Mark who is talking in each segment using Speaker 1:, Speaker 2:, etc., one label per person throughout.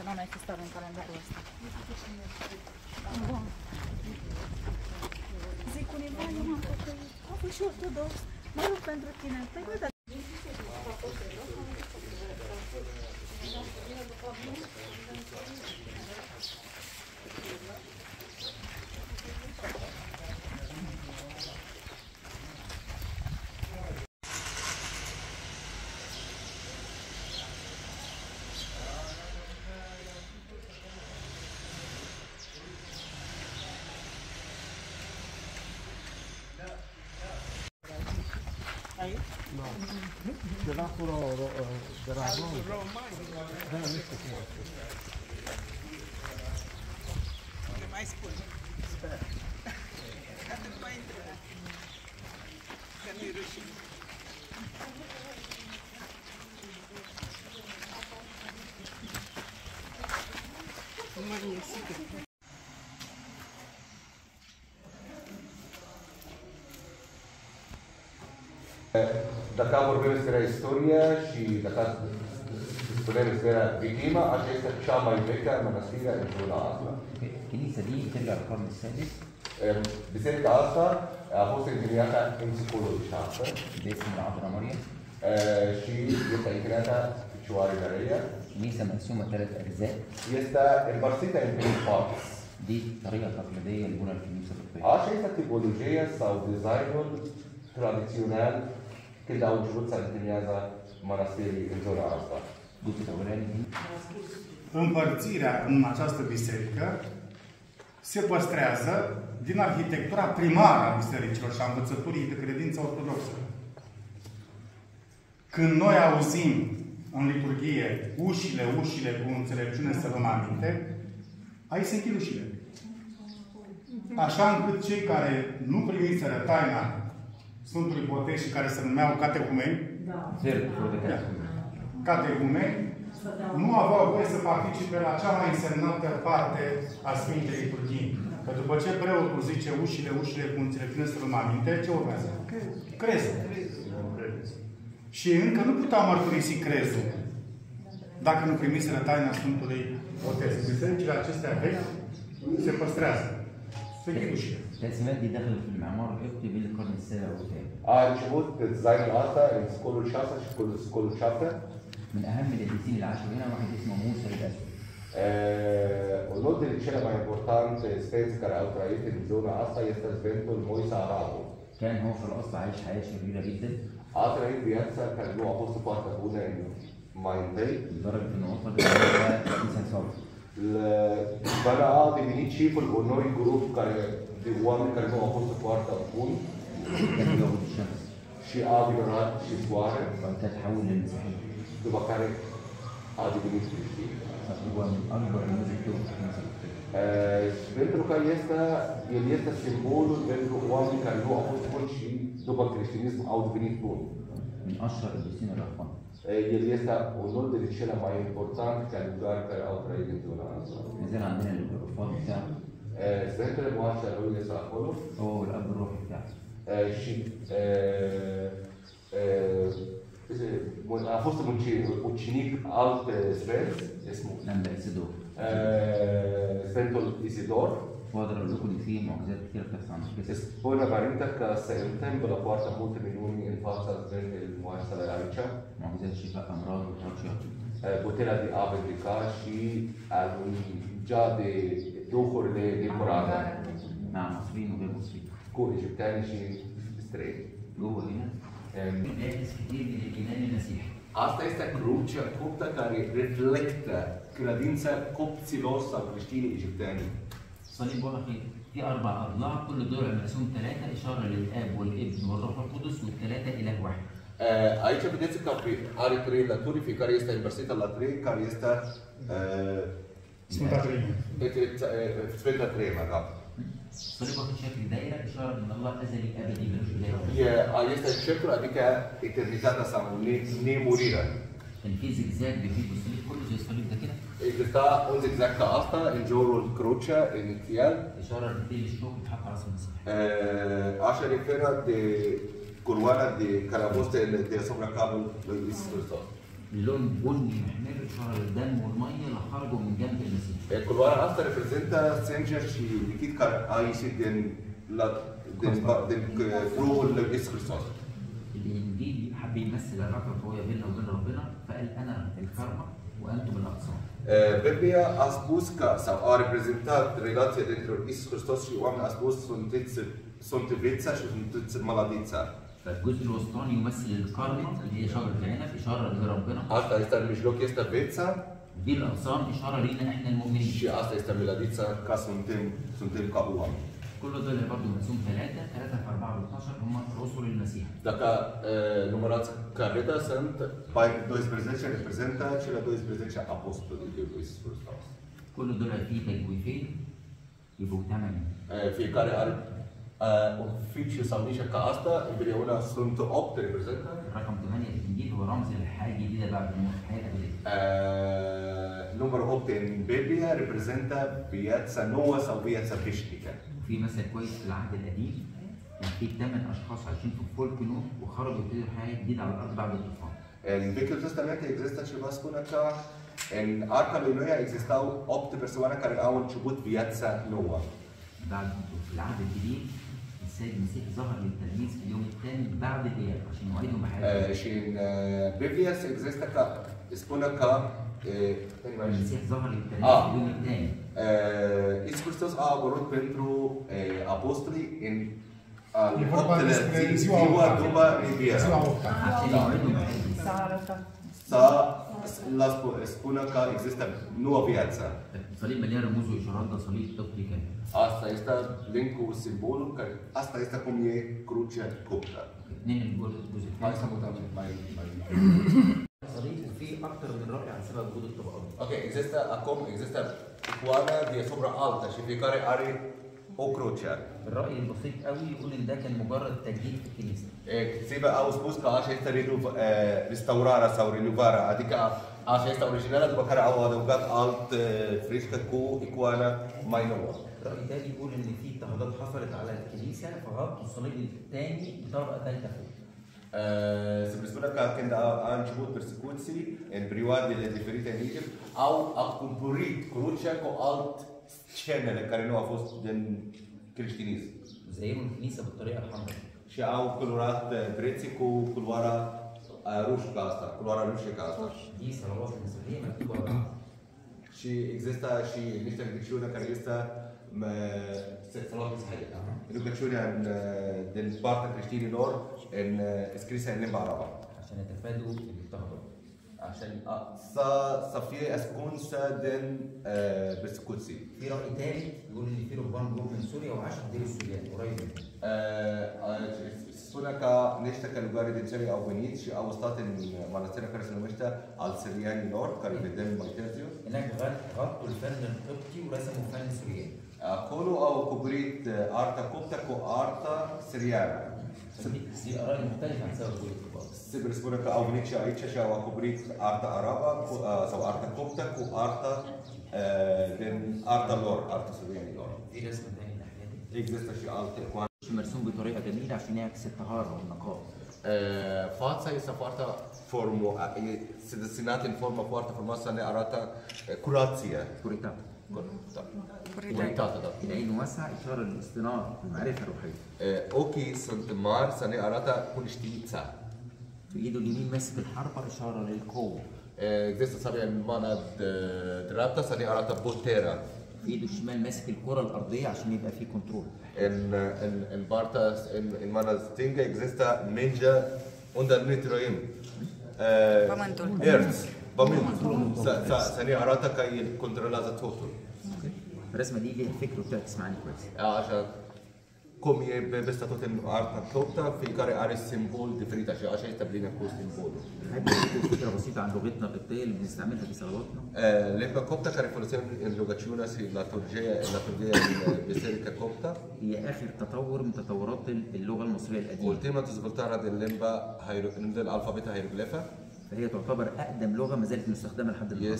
Speaker 1: să n-am mai fi stat în calendarul ăsta. Zic univa, eu m-am păcăit. Am fost și ortodox. Mă rog pentru tine. Păi bă, dar
Speaker 2: Seraforo Oro, Seraforo Oro, veramente forte.
Speaker 3: Che mai scuola? Spera. Cade mai entrare. Che non riusciamo. Magnifico. Eh. E
Speaker 4: vorbim despre istorie și dacă spunem despre Vitima, aceasta este cea mai veche mănăstire în zona asta.
Speaker 5: دي ترجع للقرن السادس
Speaker 4: Em, Biserica asta a fost închiriată în secolul 7
Speaker 5: باسم العذراء مريم
Speaker 4: eh, și este închiriată Fecioarei Maria.
Speaker 5: كنيسة مقسومة ثلاث أجزاء
Speaker 4: Este împărțită în trei părți.
Speaker 5: دي طريقة تقليدية لبنى الكنيسة القبطية
Speaker 4: Această tipologie sau designul tradițional când au început să dimineața mănăstirii în zona asta.
Speaker 6: Împărțirea în această biserică se păstrează din arhitectura primară a bisericilor și a învățăturii de credință ortodoxă. Când noi auzim în liturghie ușile, ușile cu înțelepciune să luăm aminte, aici se închid ușile. Așa încât cei care nu primiseră taina Sfântului Botez și care se numeau catehumeni.
Speaker 5: Da. da.
Speaker 6: Catehumeni nu aveau voie să participe la cea mai însemnată parte a Sfintei Liturghii. Că după ce preotul zice ușile, ușile cu înțelepciune să vă aminte, ce urmează? Crezul. Și încă nu puteau mărturisi crezul dacă nu primiseră taina Sfântului Botez. Bisericile acestea vechi se păstrează. Se ușile.
Speaker 5: التقسيمات دي دخلت في المعمار القبطي بين القرن السابع والثامن.
Speaker 4: آه تشوفوا ديزاين الاثا سكولو شاطر سكولو سكولو
Speaker 5: من اهم الادبيين اللي عاشوا هنا واحد اسمه موسى
Speaker 4: الاسود. ااا ونود الشيء ما امبورتانت سبيس كار اوت رايت ان زون اسا يستر بنتو الموسى ارابو.
Speaker 5: كان هو في الاصل عايش حياه شريره جدا.
Speaker 4: اثر إيه بيانسا كان له ابوس بارتا بودا ان مايند
Speaker 5: لدرجه انه وصل
Speaker 4: لدرجه Bara a devenit șeful noi grup care, de oameni care nu au fost foarte buni și a liberat și soare, după care a devenit creștin. Pentru că este, el este simbolul pentru oameni care nu au fost buni și după creștinism au devenit buni
Speaker 5: من أشهر القديسين الرهبان
Speaker 4: Eh, El este unul dintre cele mai importante călugări care au trăit în zona asta.
Speaker 5: نزل عندنا الرفاض بتاعه
Speaker 4: Eh, Sfintele Moașa lui este acolo
Speaker 5: هو والأب الروحي بتاعه
Speaker 4: eh, și eh, eh, a fost un uci- ucenic alt eh, sfânt, اسمه
Speaker 5: لما إسيدور
Speaker 4: eh, Sfântul Isidor.
Speaker 5: واقدر اقول لكم ان في معجزات كتير بتحصل عند الكنيسه
Speaker 4: Spune Părinte că se întâmplă foarte multe minuni în fața Sfintele Moașa aici.
Speaker 5: معجزات شفاء امراض وإخراج شياطين
Speaker 4: Eh, puterea de a vindeca și a lunga de duhurile necurate
Speaker 5: مع مصريين وغير مصريين
Speaker 4: cu egipteni și străini.
Speaker 5: جوه هنا بنلاقي كتير من الإيمان المسيحي
Speaker 4: Asta este crucea coptă care reflectă credința copților sau creștinii egipteni.
Speaker 5: صليب ورا خير في أربع أضلاع كل ضلع مقسوم ثلاثة إشارة للآب والابن والروح القدس والثلاثة إله واحد.
Speaker 4: آه، أي شيء بديت في أري تري لا توري في كاريستا إمبرسيتا لا تري كاريستا آه،
Speaker 6: اسمه تري.
Speaker 4: بيت آه، تري ما قال.
Speaker 5: صلي بقى في شكل دائرة إشارة من الله أزلي أبدي من الله.
Speaker 4: هي أي شيء شكر أديك إتنزاتا ساموني ني
Speaker 5: موريرا. يعني في زجزاج بيجيبوا السليب كله زي السليب ده كده.
Speaker 4: بتاع اون زجزاج كاستا الجورو الكروتشا الانتيال
Speaker 5: اشاره في الشوك بتحط على راس
Speaker 4: المسرح 10 فيرا دي كروانا دي كارابوستا دي سوبر كابل لويس كريستوس.
Speaker 5: لون بني محمر اشاره للدم والمية اللي خرجوا من جنب
Speaker 4: المسرح الكروانا uh, أصلا ريبريزنتا سينجر شي أكيد كار اي سي دين لا دي برو لويس كريستوس.
Speaker 5: الانجيلي حب يمثل العلاقه القويه بيننا وبين ربنا فقال أنا الكرمه وأنتم
Speaker 4: Uh, Biblia a spus că, sau a reprezentat relația dintre Iisus Hristos și oameni, a spus sunteți, sunt vița și sunteți măladița.
Speaker 5: فالجزء الوسطاني يمثل الكرمه اللي هي شجره العنب اشاره لربنا
Speaker 4: Asta este în mijloc, este vița
Speaker 5: دي الاقسام اشاره لينا إحنا المؤمنين
Speaker 4: și asta este măladița ca suntem, suntem ca oameni.
Speaker 5: Culodele vorbim, sunt pelete, careta farbarul, așa, numai rosului lăsie.
Speaker 4: Dacă e, numărați careta, sunt... 12 reprezintă cele 12 apostoli de Iisus Hristos.
Speaker 5: Culodele fii de cui fii, îi
Speaker 4: bucteameni. Fiecare are وفيتشر سبميشن كاستا بيقول لها سون اوب ريبريزنت
Speaker 5: رقم 8 الجديد هو رمز للحاجه الجديدة بعد
Speaker 4: الحياة في نمبر اوب ان بيبيا ريبريزنت بياتسا نوا سابيا سابيشتيكا
Speaker 5: في مثل كويس في العهد القديم كان في ثمان أشخاص عايشين في فولك نور وخرجوا في حياه جديدة على الأرض بعد الطوفان.
Speaker 4: البيكر تستمعت اكزيستا شيباس كونا تاع ان اركا بانه هي اكزيستا بيرسونا كان الأول شبوت بياتسا نوا
Speaker 5: بعد في العهد الجديد السيد المسيح ظهر للتلميذ في اليوم الثاني بعد غياب عشان
Speaker 4: يعيدوا محل عشان بريفيوس اكزيست كا اسبونا كا
Speaker 5: المسيح ظهر للتلميذ في اليوم الثاني.
Speaker 4: ايس
Speaker 6: كريستوس
Speaker 4: آه
Speaker 6: بروت
Speaker 5: بنترو ابوستري ان يحط
Speaker 1: S-a arătat.
Speaker 4: Să la spu- spune că există nouă viață.
Speaker 5: صليب مليان رموز واشارات ده صليب طبي كامل
Speaker 4: Asta este linkul, simbolul, care asta este cum e crucea coptă.
Speaker 5: اثنين الجزء الجزء
Speaker 4: Hai să
Speaker 5: الثاني
Speaker 4: mutăm mai, mai...
Speaker 5: صليب وفي أكتر من رابع بسبب وجود الطبقات
Speaker 4: Ok, există acum, există icoana deasupra alta și fiecare are o cruce
Speaker 5: الراي البسيط قوي يقول إن ده كان مجرد تجديد في الكنيسة.
Speaker 4: إيه، câteva au spus că aici e restaurare sau renovare adică aici e originală după care au adăugat altă آه، frescă cu icoană mai nouă
Speaker 5: الراي ده بيقول إن في اضطهادات حصلت على الكنيسة فغط الصليب الثاني بطبقه ثالثه فوق
Speaker 4: Se presupune că când a început persecuții în perioadele diferite în Egipt, au acoperit crucea scenele care nu au fost din creștinism.
Speaker 5: زينوا الكنيسه بالطريقه الحمراء
Speaker 4: Și au colorat e, breții cu culoarea e, roșie ca asta, culoarea roșie ca asta.
Speaker 5: دي صلوات المسيحيه مكتوبه بالعربي
Speaker 4: Și există și niște rugăciune care este rugăciunea în, din partea creștinilor în, scrisă în limba arabă.
Speaker 5: عشان يتفادوا الاضطهادات
Speaker 4: عشان آه سا صافي أسكون سادن آه بس كوتسي
Speaker 5: في رأي ثالث يقول إن في ربان جو من سوريا و10 دير السودان قريب
Speaker 4: منه. آه, آه، سونكا نشتا كان جاري دي أو بنيت أو ستات إن care se numește al sirienilor كان إيه. بيدم بايتاتيو.
Speaker 5: هناك غطوا الفن القبطي ورسموا فن سرياني آه،
Speaker 4: acolo au acoperit آه، arta coptă cu arta siriană.
Speaker 5: دي اراء مختلفه عن سبب وجود الطبقات
Speaker 4: Se presupune că au venit și aici și au acoperit arta arabă cu, uh, sau arta coptă cu arta uh, din arta lor, arta sirianilor.
Speaker 5: في رسم تاني الناحيه دي
Speaker 4: Există și alte icoane.
Speaker 5: مرسوم بطريقه جميله عشان يعكس الطهاره والنقاء
Speaker 4: Uh, fața este foarte formă, este desenat în formă foarte frumoasă, ne uh.
Speaker 5: puritatea
Speaker 4: Da. Puritate, da.
Speaker 5: العين واسعه اشاره للاطلاع والمعرفه الروحيه
Speaker 4: Uh, ochii sunt mari să ne arată cunoștința.
Speaker 5: في ايده اليمين ماسك الحربه اشاره للقوه
Speaker 4: Uh, Există sabia în mâna de- dreaptă
Speaker 5: ايده الشمال ماسك الكرة الأرضية عشان يبقى في كنترول
Speaker 4: ان ان ان ان ان
Speaker 7: تينجا
Speaker 4: اكزيستا نينجا اوندا نيتروين ااا ايرز بامين ثانية هراتا كاي كنترولا
Speaker 5: الرسمه دي ليها فكره بتاعت اسمعني كويس.
Speaker 4: آه عشان e pe- peste tot în arta coptă, fiecare are simbol diferit și așa este plină cu simbolul.
Speaker 5: بحب اديكم فكره بسيطه عن لغتنا القبطيه اللي بنستعملها في صلواتنا
Speaker 4: Uh, Limba coptă care folosim în rugăciunea și liturgia, liturgia în biserica coptă,
Speaker 5: هي اخر تطور من تطورات اللغة المصريه القديمه
Speaker 4: ultima dezvoltare din limba din alfabeta hieroglifa
Speaker 5: فهي تعتبر اقدم لغه ما زالت مستخدمه لحد النهارده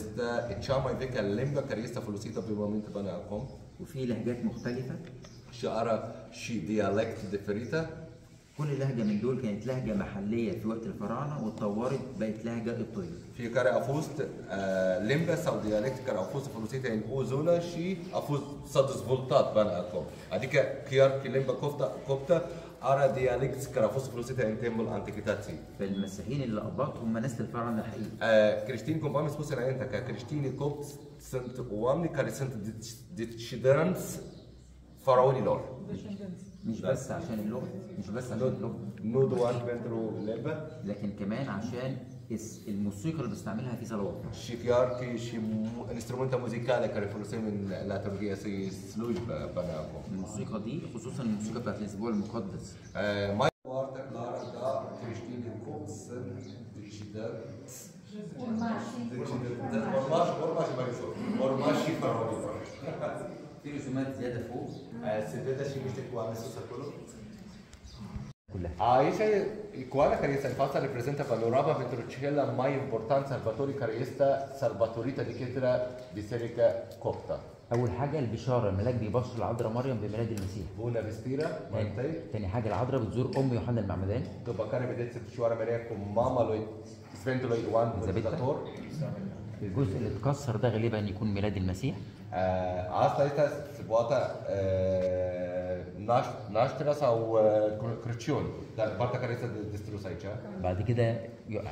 Speaker 4: veche limba care este folosită pe moment până acum
Speaker 5: وفي لهجات مختلفه
Speaker 4: شعرة شي ديالكت ديفريتا.
Speaker 5: كل لهجة من دول كانت لهجة محلية في وقت الفراعنة وتطورت بقت لهجة إيطالية.
Speaker 4: في كارافوس آه، limba sau dialect care a fost folosită يعني أوزولا și a fost s-a dezvoltat până acum adică chiar că limba coptă coptă era dialect care a fost folosită يعني timpul antichității
Speaker 5: فالمسيحيين الأقباط هم ناس الفراعنة الحقيقية
Speaker 4: آه creștin cum am mai spus creștinii copți sunt oamenii care sunt descendenți descendenți faraonilor.
Speaker 5: مش بس عشان اللغة مش بس عشان اللغة
Speaker 4: Nu doar pentru limba,
Speaker 5: لكن كمان عشان اس- الموسيقى اللي بنستعملها في
Speaker 4: că și mu- instrumente muzicale care folosim în liturghie să slujbă până acum.
Speaker 5: الموسيقى دي خصوصا الموسيقى بتاعت الأسبوع المقدس
Speaker 4: Uh, mai foarte clar, da, creștinii copți sunt decidenți. Decidenți, urmași,
Speaker 5: أول حاجة البشارة الملاك بيبشر العذراء مريم بميلاد المسيح.
Speaker 4: Buna Vestire
Speaker 5: تاني حاجة العذراء بتزور أم يوحنا المعمدان.
Speaker 4: după vedeți Fecioara Maria mama lui Sfântului Ioan
Speaker 5: الجزء اللي اتكسر ده غالبا يكون ميلاد المسيح.
Speaker 4: Uh, uh, nașterea sau uh, Crăciun, dar partea care este de- distrusă aici.
Speaker 5: بعد كده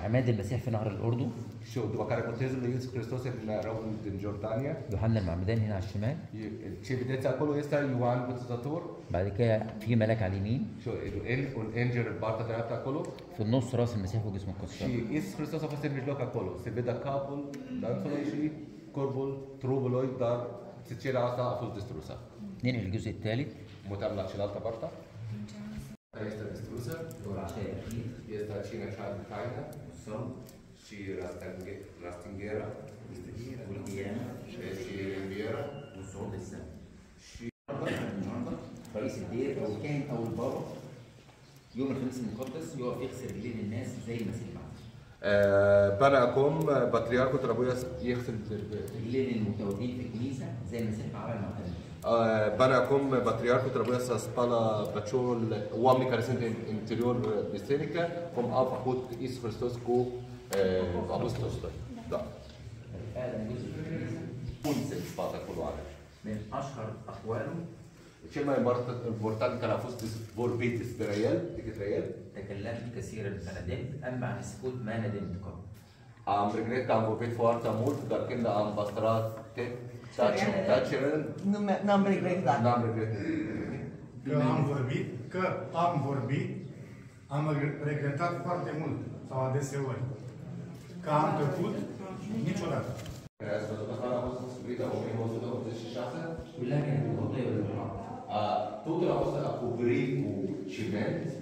Speaker 5: عماد المسيح في نهر الاردن
Speaker 4: Și după care botezul lui Iisus Hristos în râul din Jordania.
Speaker 5: يوحنا المعمدان هنا على الشمال
Speaker 4: Ce vedeți acolo este Ioan Botezător
Speaker 5: بعد كده في ملاك على اليمين
Speaker 4: un înger în partea dreaptă acolo.
Speaker 5: في النص راس المسيح مكسر
Speaker 4: Iisus Hristos a fost în mijloc acolo. Se vede capul și trupului, dar zicerea asta a fost distrusă.
Speaker 5: ننقل الجزء الثالث
Speaker 4: cealaltă parte. Care este distrusă? Este cine cea de taină și rastinghe- rastingherea
Speaker 5: والقيامه
Speaker 4: și și.
Speaker 5: والصعود للسماء رئيس الدير أو الكاهن أو البابا يوم الخميس المقدس يقف يغسل رجلين الناس زي المسيح
Speaker 4: آه، بنقكم بطريرك ترابويا يغسل
Speaker 5: رجلين المتواجدين في الكنيسة زي المسيح عمل مع
Speaker 4: آه، بنقكم بطريرك ترابويا ساسبالا باتشول وامي كارسنت انتريور بيسينيكا كوم
Speaker 5: أب خوت إيس خريستوس
Speaker 4: كو ابوستوس ده ده
Speaker 5: من أشهر أقواله.
Speaker 4: Cel mai important- important care a fost vorbit despre el, de către el,
Speaker 5: تكلمت كثيرا فندمت اما عن السكوت ما ندمت قط
Speaker 4: am regret că am vorbit foarte mult, dar când am păstrat te- tace- tacerea,
Speaker 3: Nu mi- N-am regretat.
Speaker 4: n-am regret.
Speaker 6: Că am vorbit, că am vorbit, am regretat foarte mult, sau adeseori. Că am tăcut, niciodată.
Speaker 4: Asta a fost descoperită în 1986.
Speaker 5: كلها كانت مغطيه بالمحاط
Speaker 4: Uh, totul a fost acoperit cu ciment